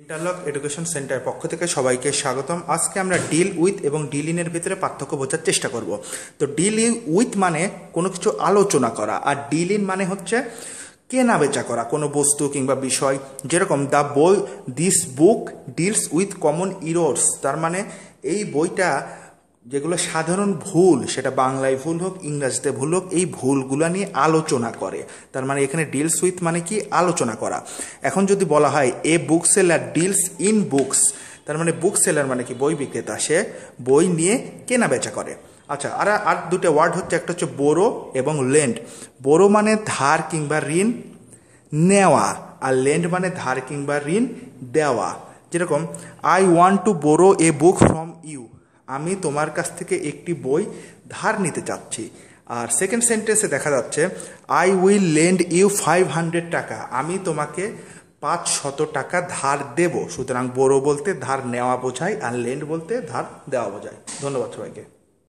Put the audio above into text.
Interlock education centre পক্ষ থেকে সবাইকে স্বাগতম। আজকে আমরা ডিল উইথ এবং ডিল ইনের ভিতরে পার্থক্য বোঝার চেষ্টা করব। তো ডিল উইথ মানে কোনো কিছু আলোচনা করা, আর ডিল ইন মানে হচ্ছে কেনা বেচা করা, কোনো বস্তু কিংবা বিষয়, যেরকম দ্য বই this book deals with common errors তার মানে এই বইটা যেগুলো সাধারণ ভুল, সেটা বাংলায় ভুল হোক, ইংরাজিতে ভুল হোক, এই ভুলগুলো নিয়ে আলোচনা করে। তার মানে এখানে ডিলস উইথ মানে কি? আলোচনা করা। এখন যদি বলা হয় a book seller deals in books তার মানে বুক সেলার মানে কি? বই বিক্রেতা। সে বই নিয়ে কেনা বেচা করে। আচ্ছা আর আর দুটো ওয়ার্ড হচ্ছে, একটা হচ্ছে বোরো এবং লেন্ড বোরো মানে ধার কিংবা ঋণ নেওয়া, আর লেন্ড মানে ধার কিংবা ঋণ দেওয়া। যেরকম I want to borrow a book from you আমি তোমার কাছ থেকে একটি বই ধার নিতে চাচ্ছি। আর সেকেন্ড সেন্টেন্সে দেখা যাচ্ছে I will lend you five hundred taka. আমি তোমাকে পাঁচ শত টাকা ধার দেব। সুতরাং বড় বলতে ধার নেওয়া বোঝায় আর লেন্ড বলতে ধার দেওয়া বোঝায়। ধন্যবাদ সবাইকে।